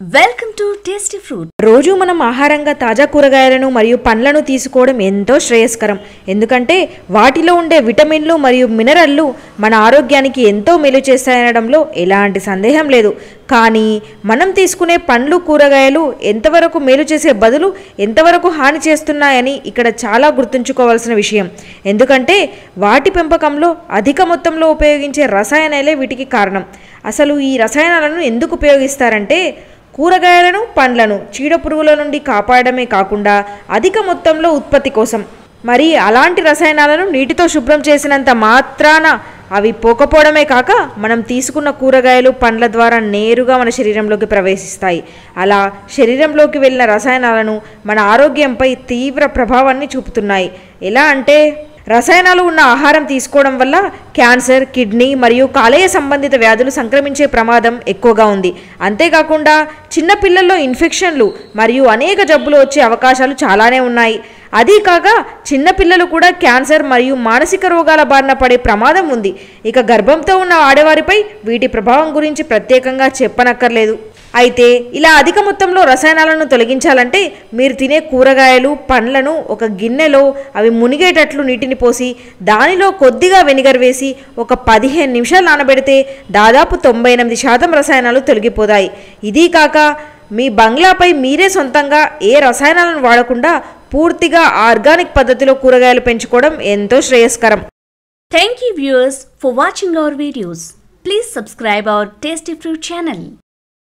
Welcome to tasty fruit రోజు మనం ఆహారంగా తాజా కూరగాయలను మరియు పండ్లను తీసుకోవడం ఎంతో శ్రేయస్కరం. ఎందుకంటే వాటిలో ఉండే విటమిన్లు మరియు మినరల్లు మన ఆరోగ్యానికి ఎంతో మేలు చేస్తాయనడంలో ఎలాంటి సందేహం లేదు. కానీ మనం తీసుకునే పండ్లు కూరగాయలు ఎంతవరకు మేలు చేసే బదులు ఎంతవరకు హాని చేస్తున్నాయని ఇక్కడ చాలా గుర్తుంచుకోవాల్సిన విషయం. ఎందుకంటే వాటి పెంపకంలో అధిక మొత్తంలో ఉపయోగించే రసాయనాలే వీటికి కారణం. అసలు ఈ రసాయనాలను ఎందుకు ఉపయోగిస్తారంటే కూరగాయలను పండ్లను చీడపురుగుల నుండి కాపాడమే కాకుండా అధిక మొత్తంలో ఉత్పత్తి కోసం. మరి అలాంటి రసాయనాలను నీటితో శుభ్రం చేసినంత మాత్రాన అవి పోకపోవడమే కాక మనం తీసుకున్న కూరగాయలు పండ్ల ద్వారా నేరుగా మన శరీరంలోకి ప్రవేశిస్తాయి. అలా శరీరంలోకి వెళ్ళిన రసాయనాలను మన ఆరోగ్యంపై తీవ్ర ప్రభావాన్ని చూపుతున్నాయి. ఎలా అంటే రసాయనాలు ఉన్న ఆహారం తీసుకోవడం వల్ల క్యాన్సర్ కిడ్నీ మరియు కాలేయ సంబంధిత వ్యాధులు సంక్రమించే ప్రమాదం ఎక్కువగా ఉంది. అంతేకాకుండా చిన్నపిల్లల్లో ఇన్ఫెక్షన్లు మరియు అనేక జబ్బులు వచ్చే అవకాశాలు చాలానే ఉన్నాయి. అదీ కాక చిన్నపిల్లలు కూడా క్యాన్సర్ మరియు మానసిక రోగాల బారిన పడే ప్రమాదం ఉంది. ఇక గర్భంతో ఉన్న ఆడవారిపై వీటి ప్రభావం గురించి ప్రత్యేకంగా చెప్పనక్కర్లేదు. అయితే ఇలా అధిక మొత్తంలో రసాయనాలను తొలగించాలంటే మీరు తినే కూరగాయలు పండ్లను ఒక గిన్నెలో అవి మునిగేటట్లు నీటిని పోసి దానిలో కొద్దిగా వెనిగర్ వేసి ఒక పదిహేను నిమిషాలు నానబెడితే దాదాపు తొంభై ఎనిమిది శాతం రసాయనాలు తొలగిపోతాయి. ఇది కాక మీ బంగ్లాపై మీరే సొంతంగా ఏ రసాయనాలను వాడకుండా పూర్తిగా ఆర్గానిక్ పద్ధతిలో కూరగాయలు పెంచుకోవడం ఎంతో శ్రేయస్కరం. Thank you viewers for watching our videos please subscribe our tasty fruit channel